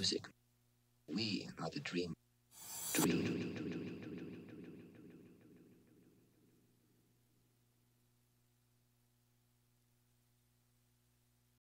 music. We are the dream.